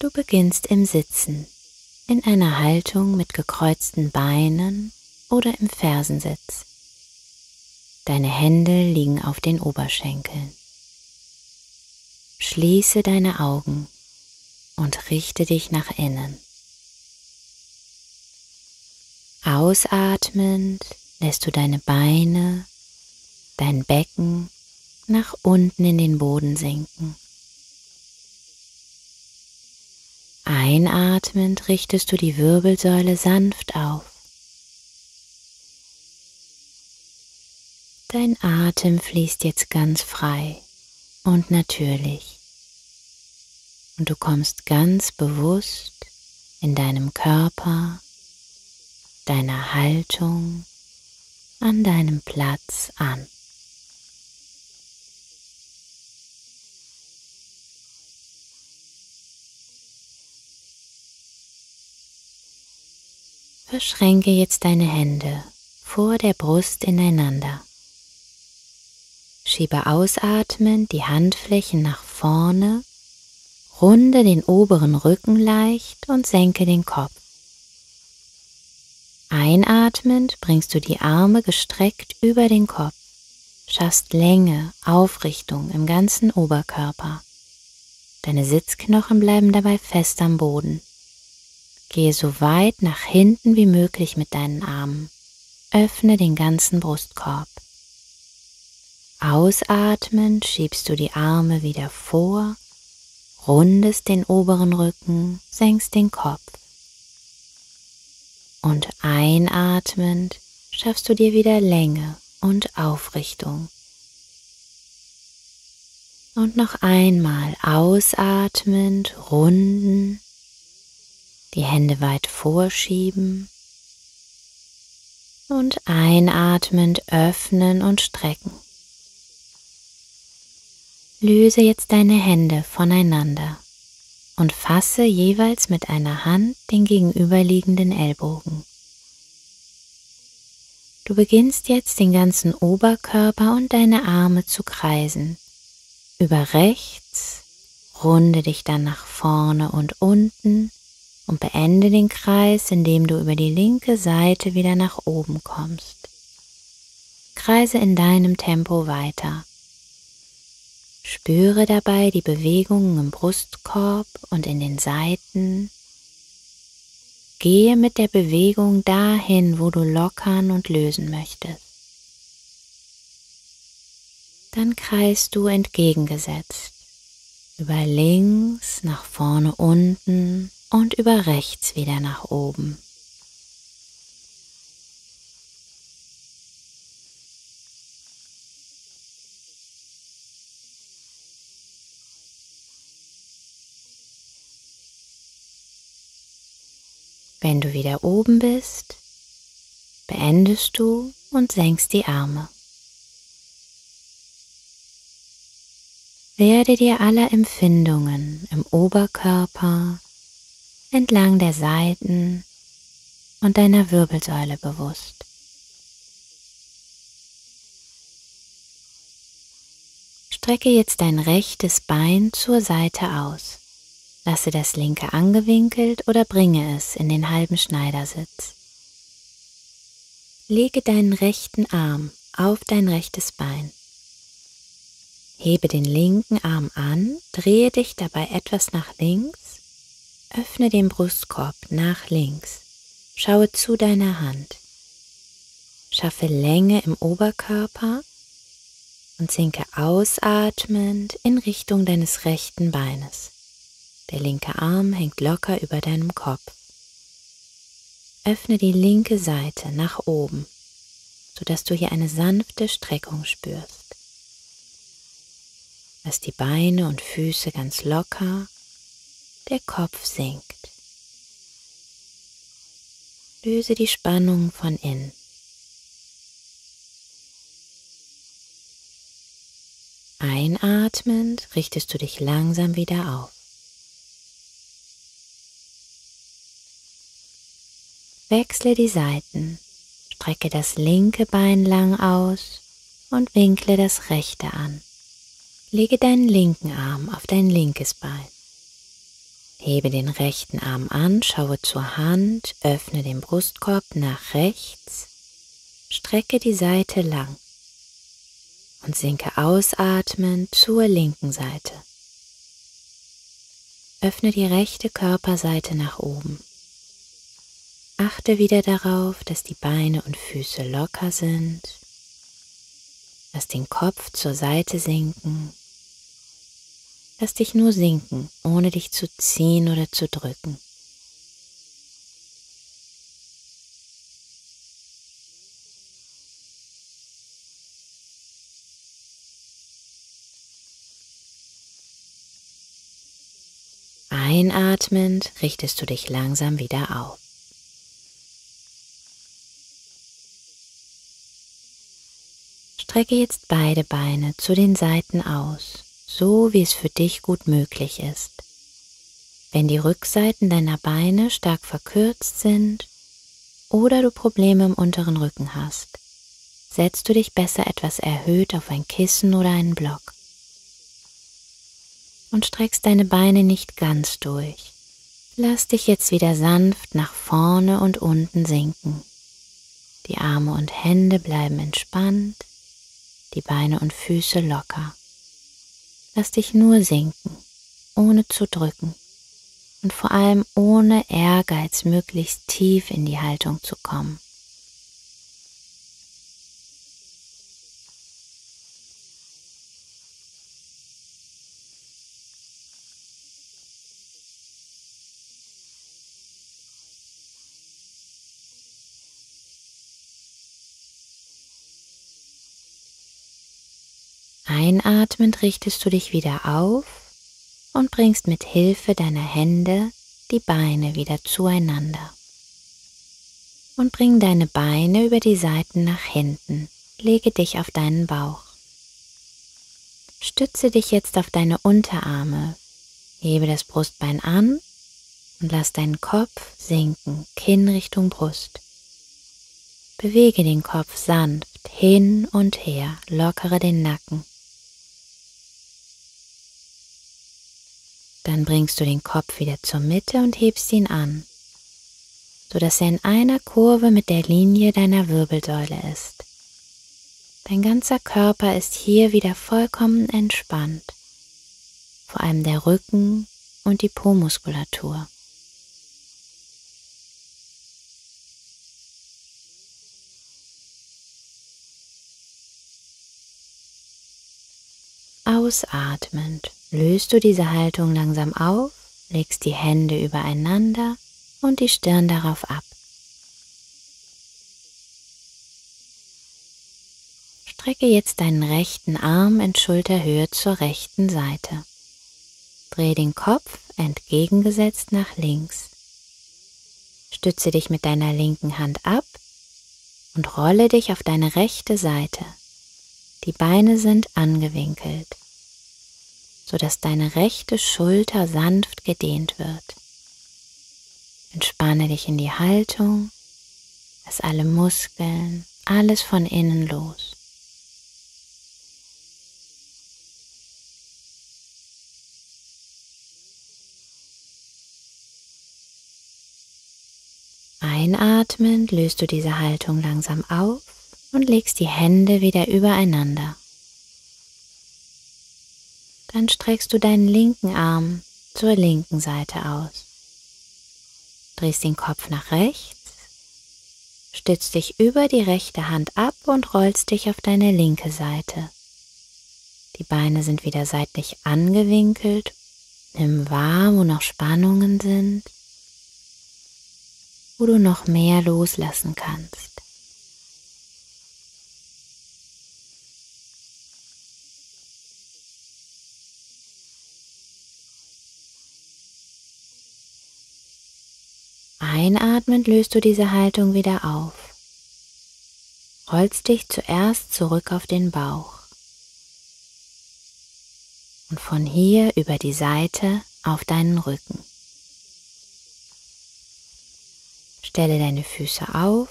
Du beginnst im Sitzen, in einer Haltung mit gekreuzten Beinen oder im Fersensitz. Deine Hände liegen auf den Oberschenkeln. Schließe deine Augen und richte dich nach innen. Ausatmend lässt du deine Beine, dein Becken nach unten in den Boden sinken. Einatmend richtest du die Wirbelsäule sanft auf. Dein Atem fließt jetzt ganz frei und natürlich. Und du kommst ganz bewusst in deinem Körper, deiner Haltung, an deinem Platz an. Verschränke jetzt deine Hände vor der Brust ineinander. Schiebe ausatmend die Handflächen nach vorne, runde den oberen Rücken leicht und senke den Kopf. Einatmend bringst du die Arme gestreckt über den Kopf, schaffst Länge, Aufrichtung im ganzen Oberkörper. Deine Sitzknochen bleiben dabei fest am Boden. Gehe so weit nach hinten wie möglich mit deinen Armen. Öffne den ganzen Brustkorb. Ausatmend schiebst du die Arme wieder vor, rundest den oberen Rücken, senkst den Kopf. Und einatmend schaffst du dir wieder Länge und Aufrichtung. Und noch einmal ausatmend, runden, die Hände weit vorschieben und einatmend öffnen und strecken. Löse jetzt deine Hände voneinander und fasse jeweils mit einer Hand den gegenüberliegenden Ellbogen. Du beginnst jetzt den ganzen Oberkörper und deine Arme zu kreisen. Über rechts, runde dich dann nach vorne und unten und beende den Kreis, indem du über die linke Seite wieder nach oben kommst. Kreise in deinem Tempo weiter. Spüre dabei die Bewegungen im Brustkorb und in den Seiten. Gehe mit der Bewegung dahin, wo du lockern und lösen möchtest. Dann kreist du entgegengesetzt über links nach vorne unten und über rechts wieder nach oben. Wenn du wieder oben bist, beendest du und senkst die Arme. Werde dir aller Empfindungen im Oberkörper entlang der Seiten und deiner Wirbelsäule bewusst. Strecke jetzt dein rechtes Bein zur Seite aus. Lasse das linke angewinkelt oder bringe es in den halben Schneidersitz. Lege deinen rechten Arm auf dein rechtes Bein. Hebe den linken Arm an, drehe dich dabei etwas nach links Öffne den Brustkorb nach links. Schaue zu deiner Hand. Schaffe Länge im Oberkörper und sinke ausatmend in Richtung deines rechten Beines. Der linke Arm hängt locker über deinem Kopf. Öffne die linke Seite nach oben, sodass du hier eine sanfte Streckung spürst. Lass die Beine und Füße ganz locker der Kopf sinkt. Löse die Spannung von innen. Einatmend richtest du dich langsam wieder auf. Wechsle die Seiten, strecke das linke Bein lang aus und winkle das rechte an. Lege deinen linken Arm auf dein linkes Bein. Hebe den rechten Arm an, schaue zur Hand, öffne den Brustkorb nach rechts, strecke die Seite lang und sinke ausatmend zur linken Seite. Öffne die rechte Körperseite nach oben. Achte wieder darauf, dass die Beine und Füße locker sind. Lass den Kopf zur Seite sinken. Lass dich nur sinken, ohne dich zu ziehen oder zu drücken. Einatmend richtest du dich langsam wieder auf. Strecke jetzt beide Beine zu den Seiten aus, so wie es für dich gut möglich ist. Wenn die Rückseiten deiner Beine stark verkürzt sind oder du Probleme im unteren Rücken hast, setzt du dich besser etwas erhöht auf ein Kissen oder einen Block und streckst deine Beine nicht ganz durch. Lass dich jetzt wieder sanft nach vorne und unten sinken. Die Arme und Hände bleiben entspannt, die Beine und Füße locker. Lass dich nur sinken, ohne zu drücken und vor allem ohne Ehrgeiz möglichst tief in die Haltung zu kommen. Einatmend richtest du dich wieder auf und bringst mit Hilfe deiner Hände die Beine wieder zueinander. Und bring deine Beine über die Seiten nach hinten. Lege dich auf deinen Bauch. Stütze dich jetzt auf deine Unterarme. Hebe das Brustbein an und lass deinen Kopf sinken, Kinn Richtung Brust. Bewege den Kopf sanft hin und her, lockere den Nacken. Dann bringst du den Kopf wieder zur Mitte und hebst ihn an, sodass er in einer Kurve mit der Linie deiner Wirbelsäule ist. Dein ganzer Körper ist hier wieder vollkommen entspannt, vor allem der Rücken und die Po-Muskulatur. Ausatmend löst du diese Haltung langsam auf, legst die Hände übereinander und die Stirn darauf ab. Strecke jetzt deinen rechten Arm in Schulterhöhe zur rechten Seite. Dreh den Kopf entgegengesetzt nach links. Stütze dich mit deiner linken Hand ab und rolle dich auf deine rechte Seite. Die Beine sind angewinkelt sodass deine rechte Schulter sanft gedehnt wird. Entspanne dich in die Haltung, lass alle Muskeln, alles von innen los. Einatmend löst du diese Haltung langsam auf und legst die Hände wieder übereinander. Dann streckst du deinen linken Arm zur linken Seite aus. Drehst den Kopf nach rechts, stützt dich über die rechte Hand ab und rollst dich auf deine linke Seite. Die Beine sind wieder seitlich angewinkelt. Nimm wahr, wo noch Spannungen sind, wo du noch mehr loslassen kannst. Einatmend löst du diese Haltung wieder auf. Rollst dich zuerst zurück auf den Bauch und von hier über die Seite auf deinen Rücken. Stelle deine Füße auf,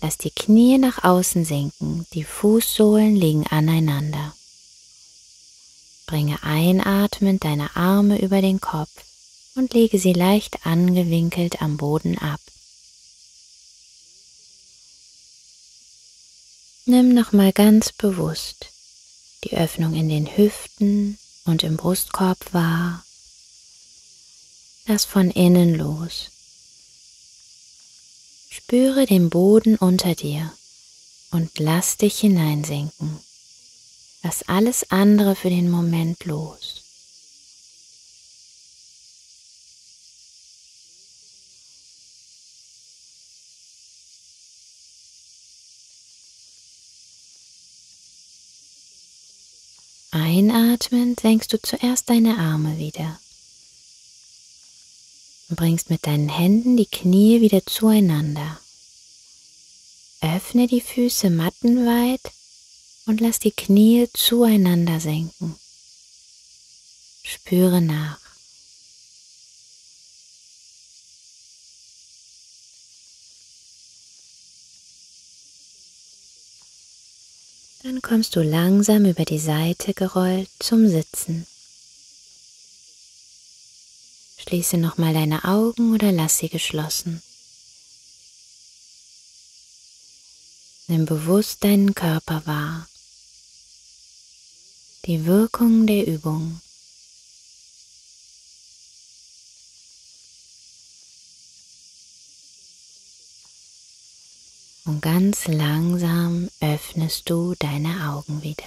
lass die Knie nach außen sinken, die Fußsohlen liegen aneinander. Bringe einatmend deine Arme über den Kopf und lege sie leicht angewinkelt am Boden ab. Nimm nochmal ganz bewusst die Öffnung in den Hüften und im Brustkorb wahr. Lass von innen los. Spüre den Boden unter dir und lass dich hineinsinken. Lass alles andere für den Moment los. Einatmend senkst du zuerst deine Arme wieder und bringst mit deinen Händen die Knie wieder zueinander. Öffne die Füße mattenweit und lass die Knie zueinander senken. Spüre nach. Dann kommst du langsam über die Seite gerollt zum Sitzen. Schließe nochmal deine Augen oder lass sie geschlossen. Nimm bewusst deinen Körper wahr. Die Wirkung der Übung. Und ganz langsam öffnest du deine Augen wieder.